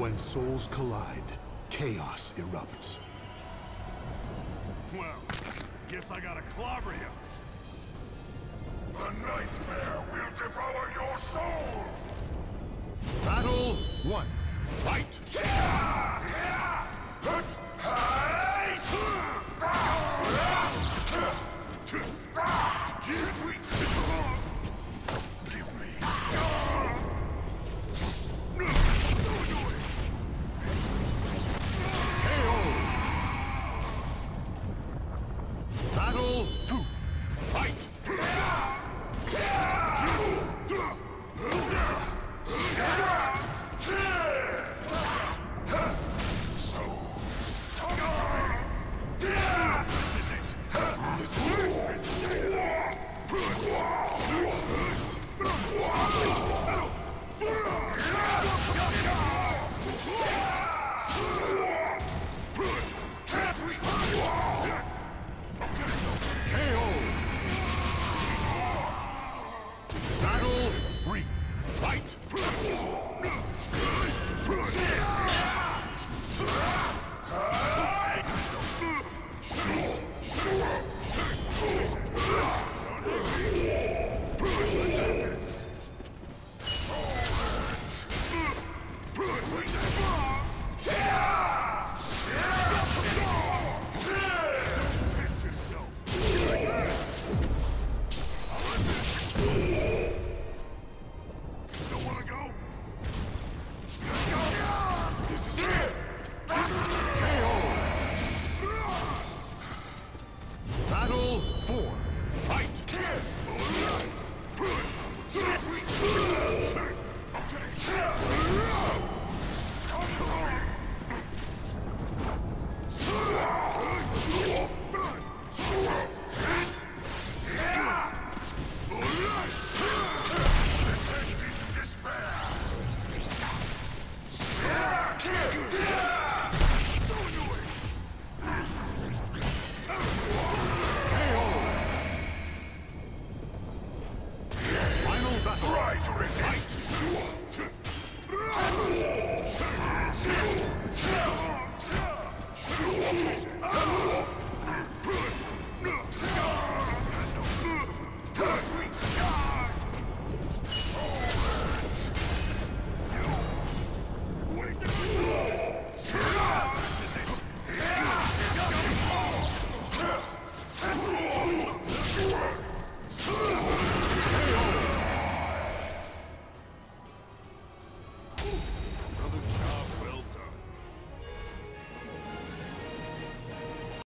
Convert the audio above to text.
When souls collide, chaos erupts. Well, guess I gotta clobber you. The nightmare will devour your soul! Battle one. Fight! Battle! Fight! battle. Try to resist.